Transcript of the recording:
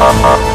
ha ha